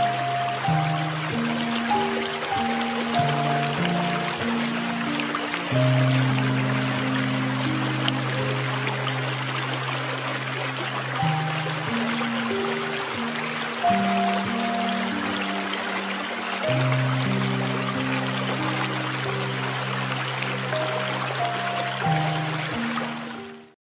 you